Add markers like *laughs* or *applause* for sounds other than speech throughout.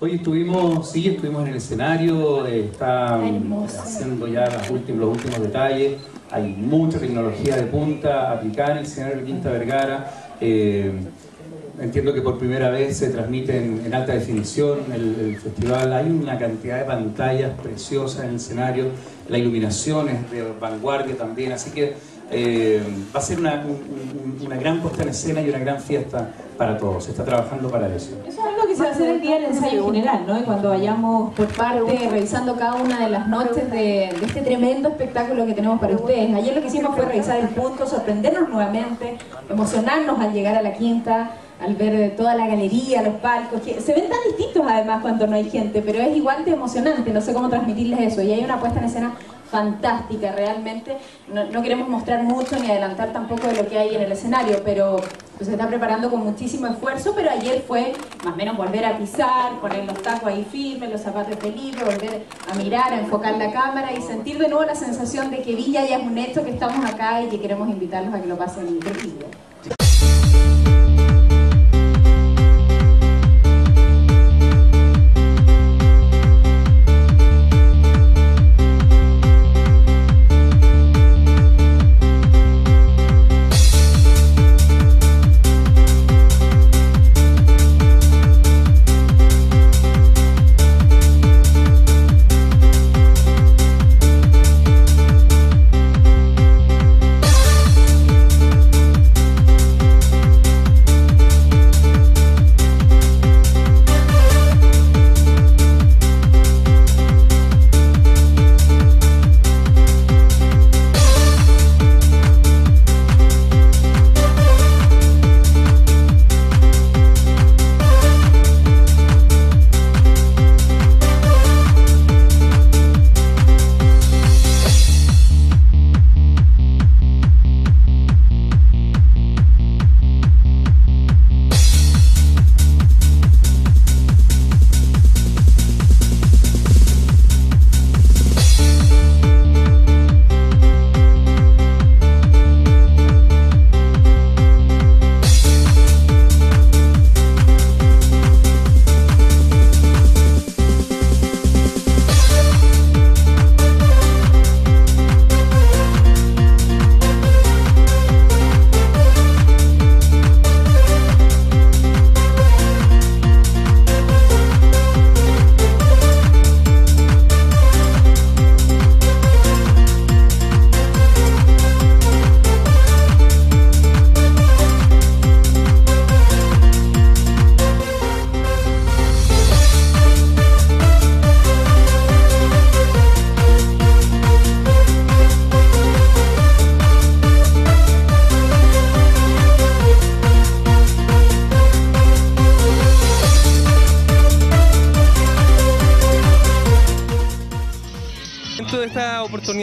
Hoy estuvimos, sí, estuvimos en el escenario, eh, está haciendo ya los últimos, los últimos detalles, hay mucha tecnología de punta aplicada en el escenario de Quinta Vergara. Eh, entiendo que por primera vez se transmite en, alta definición el, festival, hay una cantidad de pantallas preciosas en el escenario, la iluminación es de vanguardia también, así que eh, va a ser una, una, gran puesta en escena y una gran fiesta para todos. Se está trabajando para eso. Que se va a hacer el día del ensayo general, ¿no? Y cuando vayamos por parte, revisando cada una de las noches de, este tremendo espectáculo que tenemos para ustedes. Ayer lo que hicimos fue revisar el punto, sorprendernos nuevamente, emocionarnos al llegar a la quinta al ver toda la galería, los palcos, que se ven tan distintos además cuando no hay gente, pero es igual de emocionante, no sé cómo transmitirles eso. Y hay una puesta en escena fantástica realmente. No, queremos mostrar mucho ni adelantar tampoco de lo que hay en el escenario, pero se está preparando con muchísimo esfuerzo, pero ayer fue más o menos volver a pisar, poner los tacos ahí firmes, los zapatos de libre, volver a mirar, a enfocar la cámara y sentir de nuevo la sensación de que Villa ya es un hecho, que estamos acá y que queremos invitarlos a que lo pasen increíble.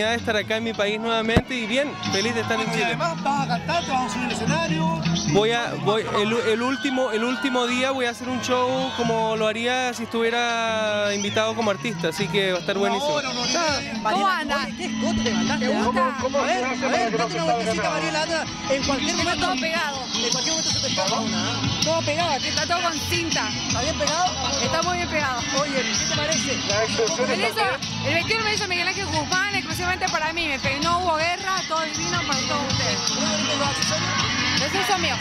Oportunidad de estar acá en mi país nuevamente y bien, feliz de estar en Chile. Además vas a cantar, te vamos a subir el escenario. Voy a, voy, el, último, el último día voy a hacer un show como lo haría si estuviera invitado como artista, así que va a estar buenísimo. No, no, no, ¿Cómo anda? ¿Qué escote te mandaste? ¿Te gusta? ¿Cómo, a ver, a ver, date una vueltecita, Mariela. En cualquier momento... todo pegado. En cualquier momento se te escapa una, ¿eh? Todo pegado. Está todo con cinta. ¿Está bien pegado? Está muy bien pegado. Oye, ¿qué te parece? El, el vestido me hizo Miguel Ángel Guzmán exclusivamente para mí. No hubo guerra, todo divino para todos ustedes. ¿Muy bonitos los accesorios? Esos son míos.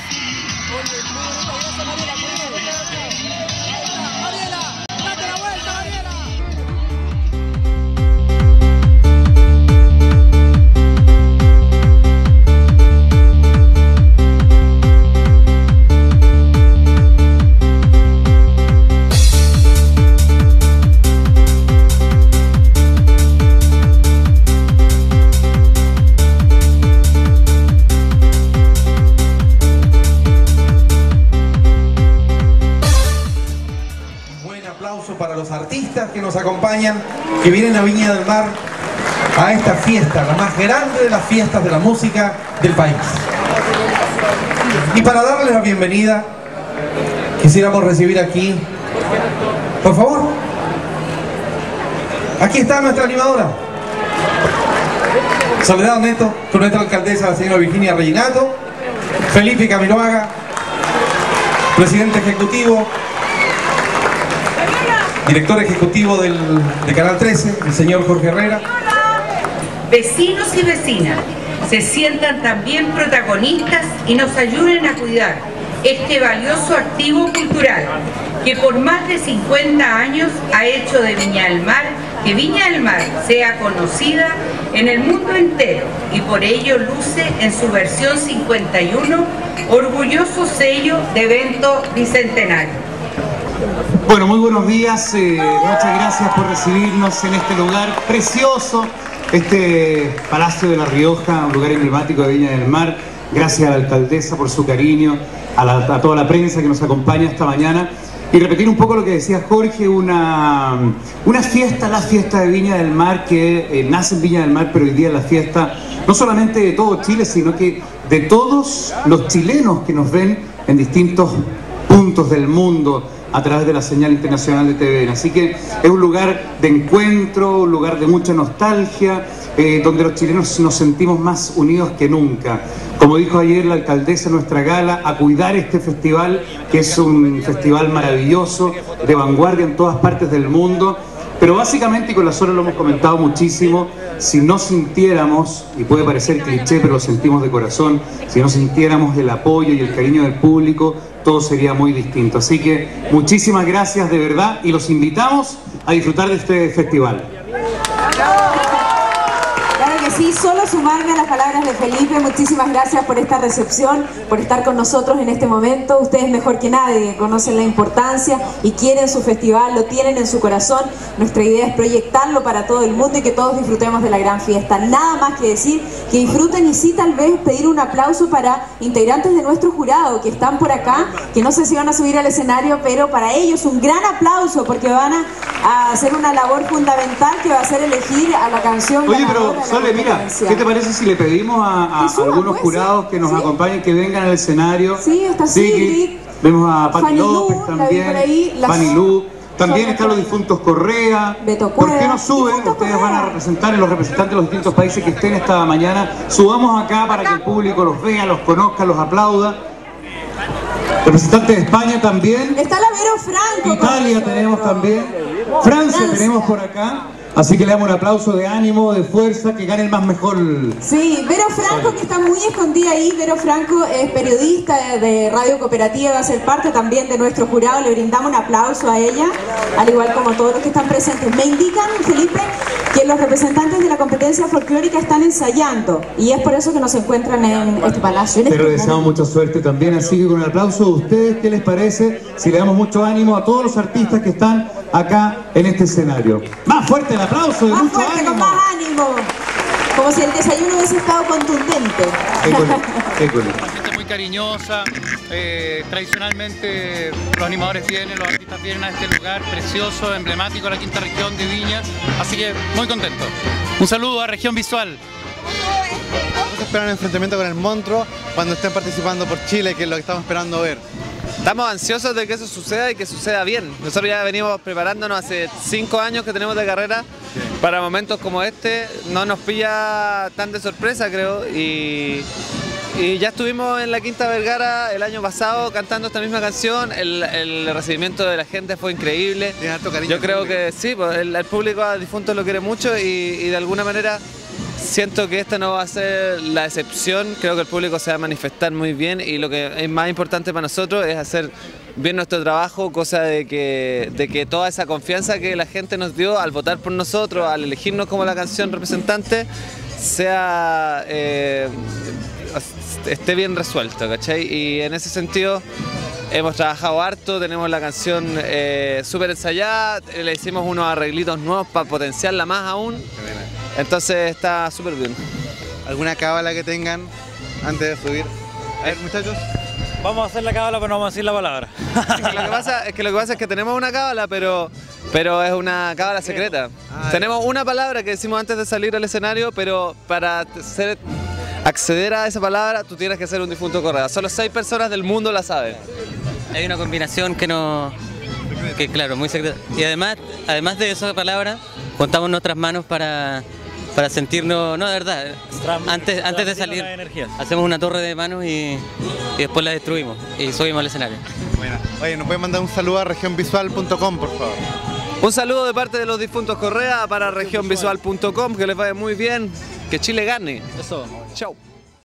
Que nos acompañan, que vienen a Viña del Mar a esta fiesta, la más grande de las fiestas de la música del país. Y para darles la bienvenida, quisiéramos recibir aquí, por favor, aquí está nuestra animadora, Soledad Neto, con nuestra alcaldesa, la señora Virginia Reginato, Felipe Camiloaga, presidente ejecutivo, director ejecutivo del, de Canal 13, el señor Jorge Herrera. Vecinos y vecinas, se sientan también protagonistas y nos ayuden a cuidar este valioso activo cultural que por más de 50 años ha hecho de Viña del Mar que Viña del Mar sea conocida en el mundo entero y por ello luce en su versión 51 orgulloso sello de evento bicentenario. Bueno, muy buenos días, eh, muchas gracias por recibirnos en este lugar precioso, este Palacio de La Rioja, un lugar emblemático de Viña del Mar. Gracias a la alcaldesa por su cariño, a, toda la prensa que nos acompaña esta mañana. Y repetir un poco lo que decía Jorge, una, una fiesta, la fiesta de Viña del Mar, que eh, nace en Viña del Mar, pero hoy día es la fiesta no solamente de todo Chile, sino que de todos los chilenos que nos ven en distintos puntos del mundo a través de la señal internacional de TVN. Así que es un lugar de encuentro, un lugar de mucha nostalgia, eh, donde los chilenos nos sentimos más unidos que nunca. Como dijo ayer la alcaldesa nuestra gala, a cuidar este festival, que es un festival maravilloso, de vanguardia en todas partes del mundo. Pero básicamente, y con la sola lo hemos comentado muchísimo, si no sintiéramos, y puede parecer cliché, pero lo sentimos de corazón, si no sintiéramos el apoyo y el cariño del público, todo sería muy distinto. Así que muchísimas gracias de verdad y los invitamos a disfrutar de este festival sí, solo sumarme a las palabras de Felipe, muchísimas gracias por esta recepción, por estar con nosotros en este momento. Ustedes mejor que nadie conocen la importancia y quieren su festival, lo tienen en su corazón. Nuestra idea es proyectarlo para todo el mundo y que todos disfrutemos de la gran fiesta. Nada más que decir que disfruten y sí tal vez pedir un aplauso para integrantes de nuestro jurado que están por acá, que no sé si van a subir al escenario, pero para ellos un gran aplauso porque van a, hacer una labor fundamental que va a ser elegir a la canción. Oye, pero mira, ¿qué te parece si le pedimos a, algunos jurados que nos acompañen, que vengan al escenario? Sí, está Sigrid. Vemos a Pati López también, Fanny Lu. También están los difuntos Correa. ¿Por qué no suben? Ustedes van a representar, los representantes de los distintos países que estén esta mañana. Subamos acá para que el público los vea, los conozca, los aplauda. Representante de España también. Está la Vero Franco. Italia tenemos también. Francia tenemos por acá. Así que le damos un aplauso de ánimo, de fuerza, que gane el más mejor. Sí, Vero Franco, que está muy escondida ahí. Vero Franco es periodista de Radio Cooperativa, va a ser parte también de nuestro jurado. Le brindamos un aplauso a ella, al igual como todos los que están presentes. Me indican, Felipe, que los representantes de la competencia folclórica están ensayando y es por eso que nos encuentran en este palacio. Pero este deseamos mucha suerte también, así que con el aplauso de ustedes, ¿qué les parece? Si le damos mucho ánimo a todos los artistas que están acá en este escenario. Más fuerte el aplauso y más mucho fuerte, ánimo. Con más ánimo. Como si el desayuno hubiese estado contundente. *laughs* Gente muy cariñosa, eh, tradicionalmente los animadores vienen, los artistas vienen a este lugar precioso, emblemático, la quinta región de Viña, así que muy contento. Un saludo a Región Visual. Vamos a esperar un enfrentamiento con el monstruo cuando estén participando por Chile, que es lo que estamos esperando ver. Estamos ansiosos de que eso suceda y que suceda bien. Nosotros ya venimos preparándonos hace cinco años que tenemos de carrera para momentos como este. No nos pilla tan de sorpresa, creo. Y, ya estuvimos en la Quinta Vergara el año pasado cantando esta misma canción. El, recibimiento de la gente fue increíble. Yo creo que sí, pues, el, público a difuntos lo quiere mucho y de alguna manera Siento que esta no va a ser la excepción, creo que el público se va a manifestar muy bien y lo que es más importante para nosotros es hacer bien nuestro trabajo, cosa de que, de que toda esa confianza que la gente nos dio al votar por nosotros, al elegirnos como la canción representante, sea eh, esté bien resuelto, ¿cachai? Y en ese sentido hemos trabajado harto, tenemos la canción eh, súper ensayada, le hicimos unos arreglitos nuevos para potenciarla más aún. Entonces está súper bien. ¿Alguna cábala que tengan antes de subir? A ver, muchachos. Vamos a hacer la cábala, pero no vamos a decir la palabra. lo que pasa es que, lo que, pasa es que tenemos una cábala, pero, pero es una cábala secreta. Ah, tenemos una palabra que decimos antes de salir al escenario, pero para acceder a esa palabra tú tienes que ser un difunto correa. Solo seis personas del mundo la saben. Hay una combinación que no... que claro, muy secreta. Y además, además de esa palabra, contamos nuestras manos para para sentirnos, no, de verdad, antes, antes de salir hacemos una torre de manos y, después la destruimos y subimos al escenario. Bueno, oye, ¿nos pueden mandar un saludo a regionvisual.com, por favor? Un saludo de parte de los difuntos Correa para regionvisual.com, que les vaya muy bien, que Chile gane. Eso. Chau.